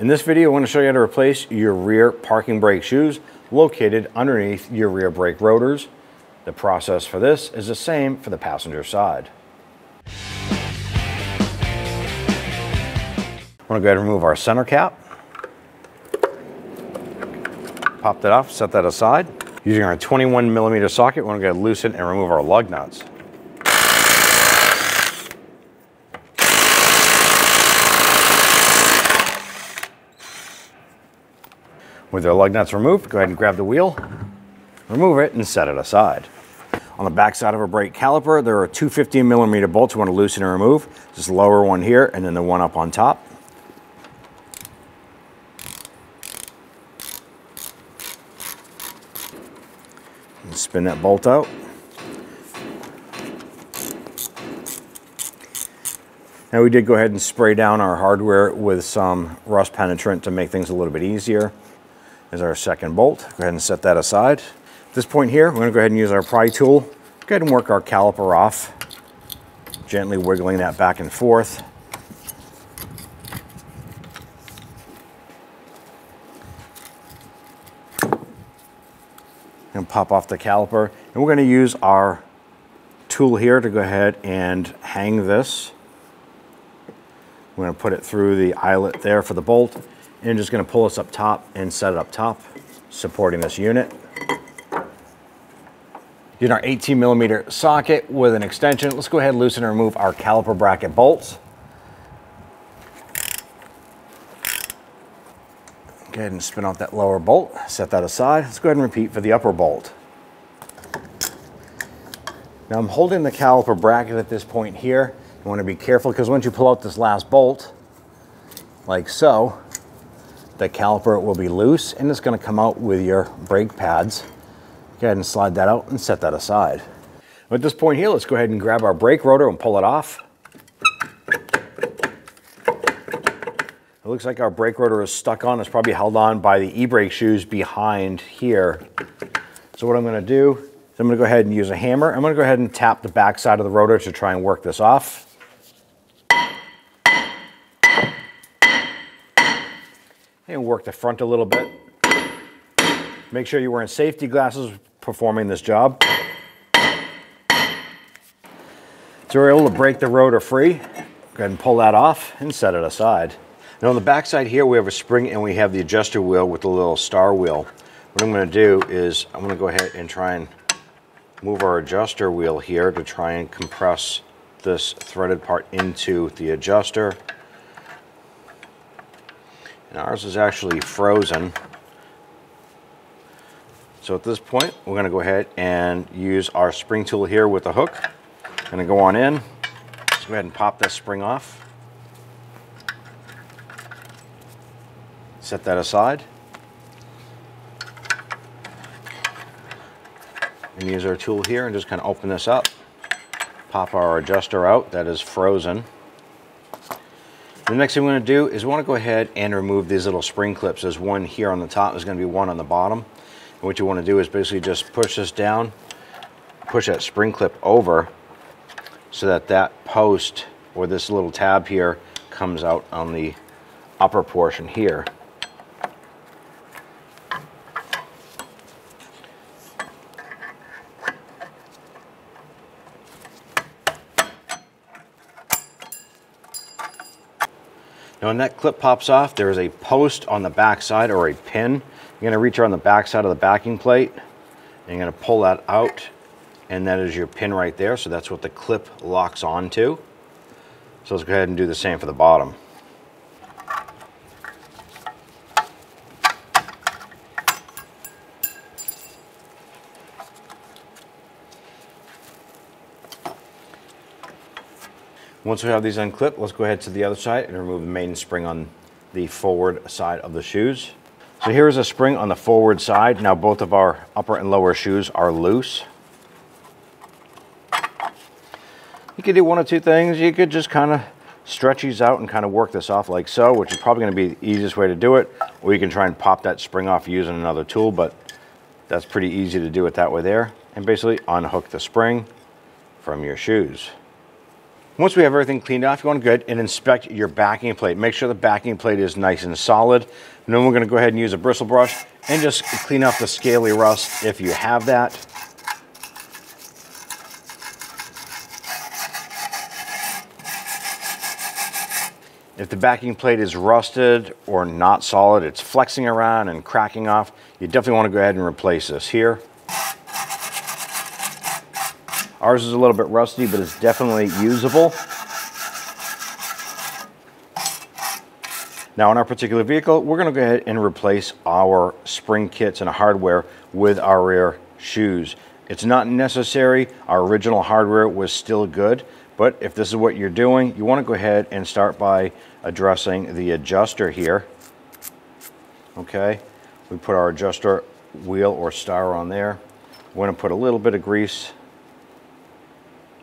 In this video, I want to show you how to replace your rear parking brake shoes located underneath your rear brake rotors. The process for this is the same for the passenger side. I want to go ahead and remove our center cap. Pop that off, set that aside. Using our 21 millimeter socket, we want to go ahead and loosen and remove our lug nuts. With the lug nuts removed, go ahead and grab the wheel, remove it, and set it aside. On the back side of a brake caliper, there are two 15 millimeter bolts you want to loosen and remove. Just lower one here, and then the one up on top. And spin that bolt out. Now we did go ahead and spray down our hardware with some rust penetrant to make things a little bit easier is our second bolt. Go ahead and set that aside. At this point here, we're gonna go ahead and use our pry tool. Go ahead and work our caliper off, gently wiggling that back and forth. And pop off the caliper. And we're gonna use our tool here to go ahead and hang this. We're gonna put it through the eyelet there for the bolt and just gonna pull this up top and set it up top, supporting this unit. Using our 18 millimeter socket with an extension, let's go ahead and loosen and remove our caliper bracket bolts. Go ahead and spin out that lower bolt, set that aside. Let's go ahead and repeat for the upper bolt. Now I'm holding the caliper bracket at this point here. You wanna be careful because once you pull out this last bolt, like so, the caliper will be loose and it's gonna come out with your brake pads. Go ahead and slide that out and set that aside. At this point here, let's go ahead and grab our brake rotor and pull it off. It looks like our brake rotor is stuck on. It's probably held on by the e-brake shoes behind here. So what I'm gonna do is I'm gonna go ahead and use a hammer. I'm gonna go ahead and tap the back side of the rotor to try and work this off. And work the front a little bit. Make sure you're wearing safety glasses performing this job. So we're able to break the rotor free. Go ahead and pull that off and set it aside. Now on the back side here, we have a spring and we have the adjuster wheel with the little star wheel. What I'm gonna do is I'm gonna go ahead and try and move our adjuster wheel here to try and compress this threaded part into the adjuster. And ours is actually frozen. So at this point, we're gonna go ahead and use our spring tool here with the hook. Gonna go on in. Let's go ahead and pop that spring off. Set that aside. And use our tool here and just kind of open this up. Pop our adjuster out that is frozen. The next thing we're gonna do is we wanna go ahead and remove these little spring clips. There's one here on the top, there's gonna be one on the bottom. And what you wanna do is basically just push this down, push that spring clip over so that that post or this little tab here comes out on the upper portion here. Now when that clip pops off, there is a post on the back side or a pin. You're gonna reach around the back side of the backing plate and you're gonna pull that out and that is your pin right there. So that's what the clip locks onto. So let's go ahead and do the same for the bottom. Once we have these unclipped, let's go ahead to the other side and remove the main spring on the forward side of the shoes. So here is a spring on the forward side. Now both of our upper and lower shoes are loose. You could do one of two things. You could just kind of stretch these out and kind of work this off like so, which is probably going to be the easiest way to do it. Or you can try and pop that spring off using another tool, but that's pretty easy to do it that way there. And basically unhook the spring from your shoes. Once we have everything cleaned off, you want to go ahead and inspect your backing plate. Make sure the backing plate is nice and solid. And then we're going to go ahead and use a bristle brush and just clean off the scaly rust if you have that. If the backing plate is rusted or not solid, it's flexing around and cracking off, you definitely want to go ahead and replace this here. Ours is a little bit rusty, but it's definitely usable. Now on our particular vehicle, we're gonna go ahead and replace our spring kits and hardware with our rear shoes. It's not necessary. Our original hardware was still good, but if this is what you're doing, you wanna go ahead and start by addressing the adjuster here. Okay, we put our adjuster wheel or star on there. We're gonna put a little bit of grease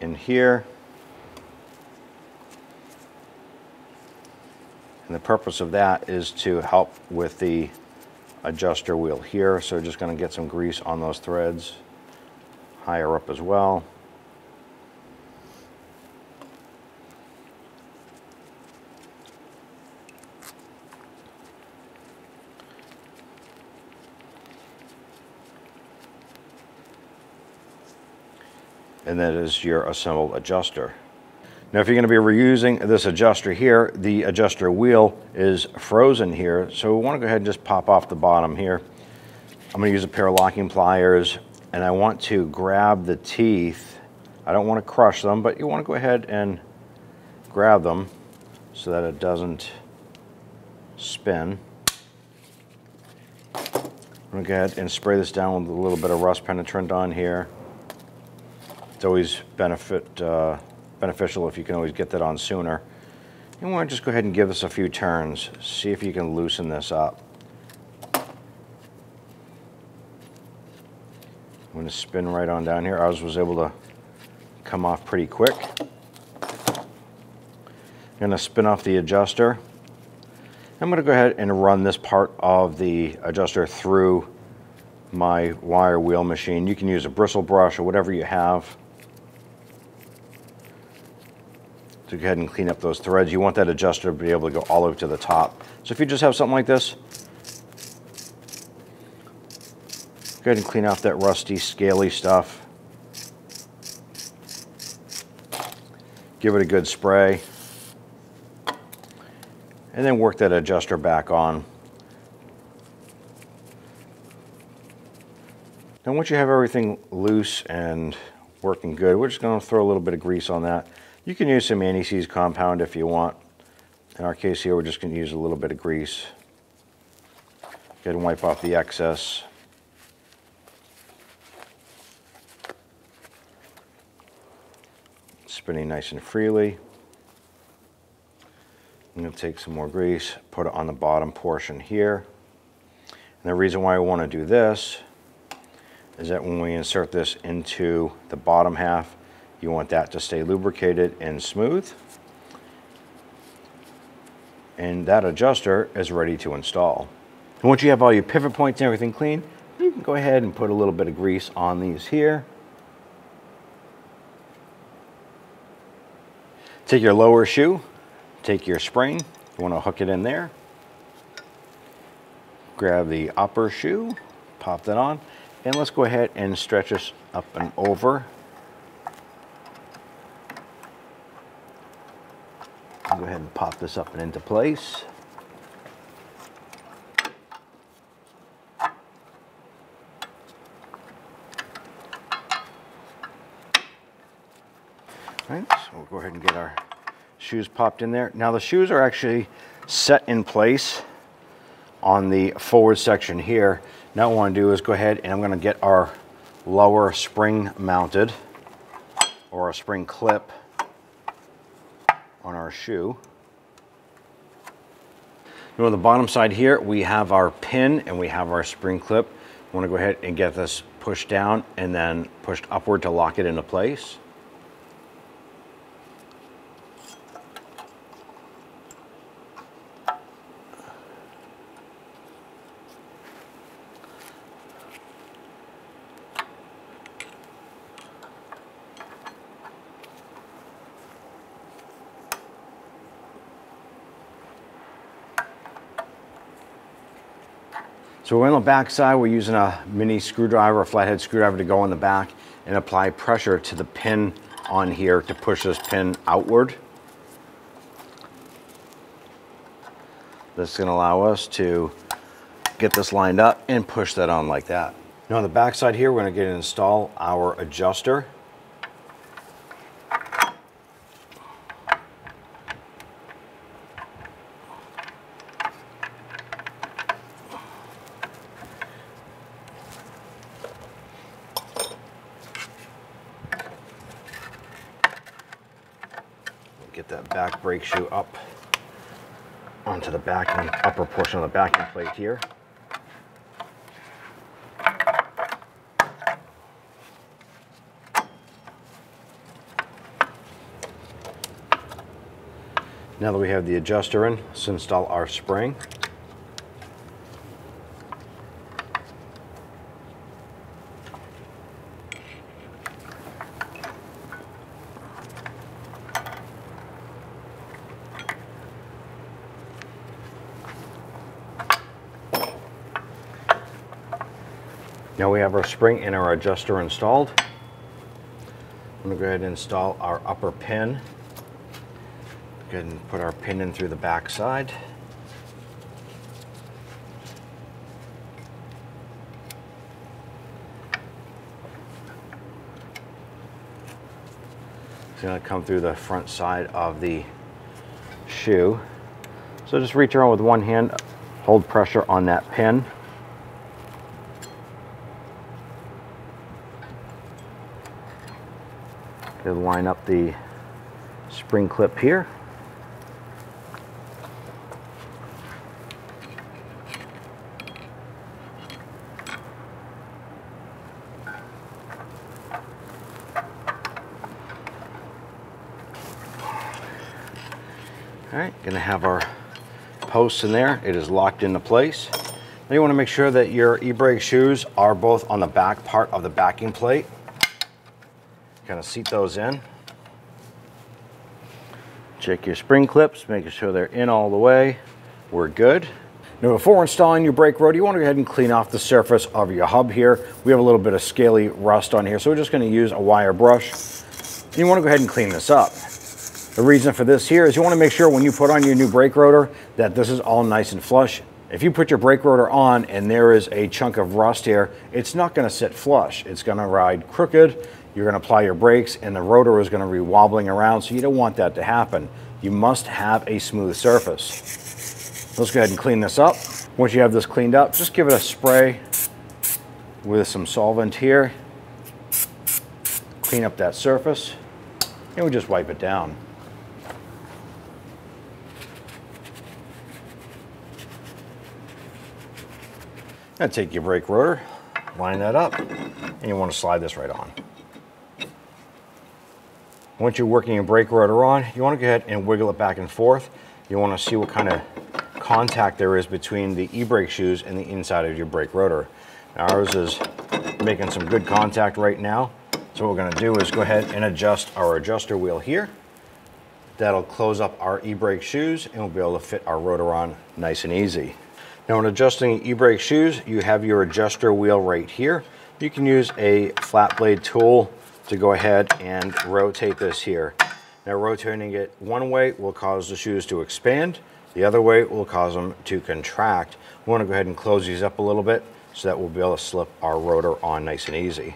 in here. And the purpose of that is to help with the adjuster wheel here. So just going to get some grease on those threads higher up as well. And that is your assembled adjuster. Now if you're going to be reusing this adjuster here, the adjuster wheel is frozen here, so we want to go ahead and just pop off the bottom here. I'm going to use a pair of locking pliers and I want to grab the teeth. I don't want to crush them, but you want to go ahead and grab them so that it doesn't spin. I'm going to go ahead and spray this down with a little bit of rust penetrant on here. It's always benefit, uh, beneficial if you can always get that on sooner. You want to just go ahead and give this a few turns. See if you can loosen this up. I'm going to spin right on down here. Ours was able to come off pretty quick. I'm going to spin off the adjuster. I'm going to go ahead and run this part of the adjuster through my wire wheel machine. You can use a bristle brush or whatever you have. To go ahead and clean up those threads. You want that adjuster to be able to go all the way to the top. So if you just have something like this, go ahead and clean off that rusty, scaly stuff. Give it a good spray. And then work that adjuster back on. Now once you have everything loose and working good, we're just going to throw a little bit of grease on that. You can use some anti-seize compound if you want. In our case here, we're just going to use a little bit of grease. Go ahead and wipe off the excess. Spinning nice and freely. I'm going to take some more grease, put it on the bottom portion here. And the reason why I want to do this is that when we insert this into the bottom half, you want that to stay lubricated and smooth. And that adjuster is ready to install. And once you have all your pivot points and everything clean, you can go ahead and put a little bit of grease on these here. Take your lower shoe, take your spring, you want to hook it in there. Grab the upper shoe, pop that on, and let's go ahead and stretch this up and over I'll go ahead and pop this up and into place. Right, so we'll go ahead and get our shoes popped in there. Now the shoes are actually set in place on the forward section here. Now what I want to do is go ahead and I'm going to get our lower spring mounted or a spring clip on our shoe. Now on the bottom side here, we have our pin and we have our spring clip. Want to go ahead and get this pushed down and then pushed upward to lock it into place. So we're on the back side, we're using a mini screwdriver, a flathead screwdriver to go on the back and apply pressure to the pin on here to push this pin outward. This is gonna allow us to get this lined up and push that on like that. Now on the back side here, we're gonna get and install our adjuster. That back brake shoe up onto the back and upper portion of the backing plate here. Now that we have the adjuster in, let's install our spring. Now we have our spring and our adjuster installed. I'm gonna go ahead and install our upper pin. Go ahead and put our pin in through the back side. It's gonna come through the front side of the shoe. So just reach around with one hand, hold pressure on that pin. Gonna line up the spring clip here. All right, gonna have our posts in there. It is locked into place. Now you wanna make sure that your e-brake shoes are both on the back part of the backing plate. Kind of seat those in. Check your spring clips, making sure they're in all the way. We're good. Now before installing your brake rotor, you want to go ahead and clean off the surface of your hub here. We have a little bit of scaly rust on here, so we're just going to use a wire brush. And you want to go ahead and clean this up. The reason for this here is you want to make sure when you put on your new brake rotor that this is all nice and flush. If you put your brake rotor on and there is a chunk of rust here, it's not going to sit flush. It's going to ride crooked. You're going to apply your brakes and the rotor is going to be wobbling around, so you don't want that to happen. You must have a smooth surface. Let's go ahead and clean this up. Once you have this cleaned up, just give it a spray with some solvent here. Clean up that surface, and we just wipe it down. Now take your brake rotor, line that up, and you want to slide this right on. Once you're working your brake rotor on, you want to go ahead and wiggle it back and forth. You want to see what kind of contact there is between the e-brake shoes and the inside of your brake rotor. Now ours is making some good contact right now. So what we're going to do is go ahead and adjust our adjuster wheel here. That'll close up our e-brake shoes and we'll be able to fit our rotor on nice and easy. Now when adjusting e-brake shoes, you have your adjuster wheel right here. You can use a flat blade tool to go ahead and rotate this here. Now rotating it one way will cause the shoes to expand. The other way will cause them to contract. We want to go ahead and close these up a little bit so that we'll be able to slip our rotor on nice and easy.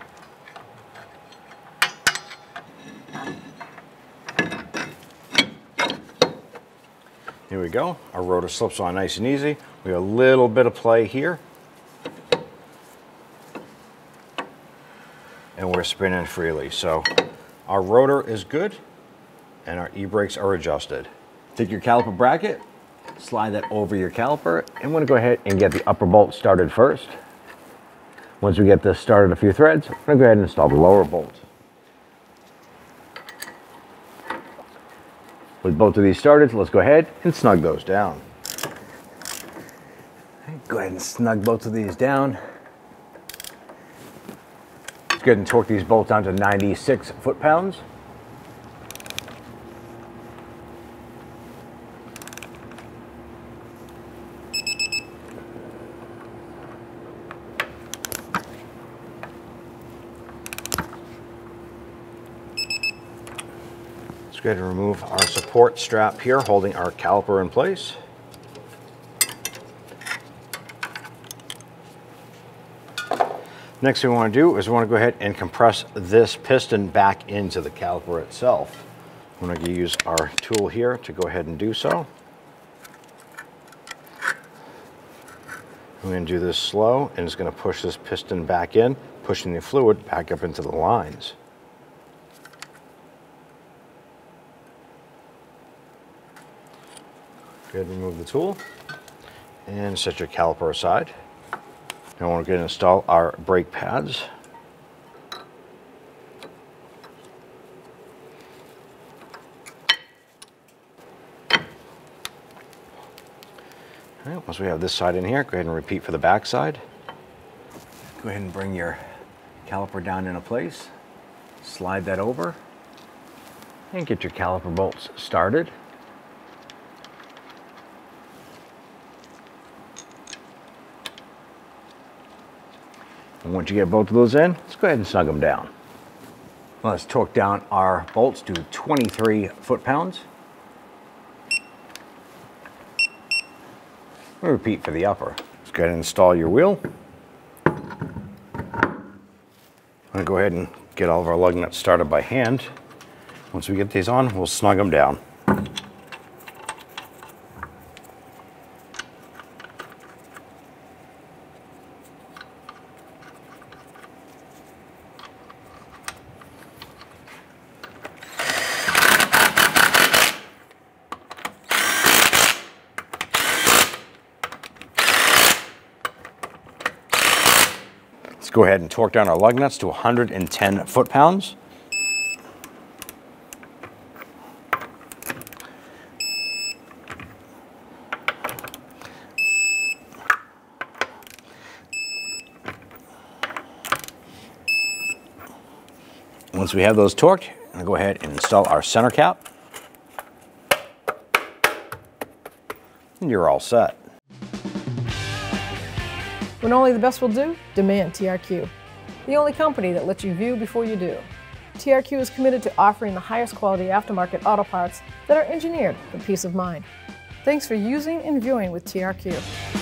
Here we go. Our rotor slips on nice and easy. We have a little bit of play here. And we're spinning freely. So our rotor is good and our e-brakes are adjusted. Take your caliper bracket, slide that over your caliper, and I'm gonna go ahead and get the upper bolt started first. Once we get this started a few threads, I'm gonna go ahead and install the lower bolt. With both of these started, let's go ahead and snug those down. Go ahead and snug both of these down. Let's go ahead and torque these bolts down to 96 foot-pounds. Let's go ahead and remove our support strap here, holding our caliper in place. Next thing we want to do is we want to go ahead and compress this piston back into the caliper itself. I'm going to use our tool here to go ahead and do so. I'm going to do this slow and it's going to push this piston back in, pushing the fluid back up into the lines. Go ahead and remove the tool and set your caliper aside. Now I want to install our brake pads. All right, once we have this side in here, go ahead and repeat for the back side. Go ahead and bring your caliper down into place. Slide that over and get your caliper bolts started. And once you get both of those in, let's go ahead and snug them down. Let's torque down our bolts to 23 foot-pounds. We'll repeat for the upper. Let's go ahead and install your wheel. I'm gonna go ahead and get all of our lug nuts started by hand. Once we get these on, we'll snug them down. Go ahead and torque down our lug nuts to 110 foot-pounds. Once we have those torqued, I'm gonna go ahead and install our center cap. And you're all set. When only the best will do, demand TRQ. The only company that lets you view before you do. TRQ is committed to offering the highest quality aftermarket auto parts that are engineered for peace of mind. Thanks for using and viewing with TRQ.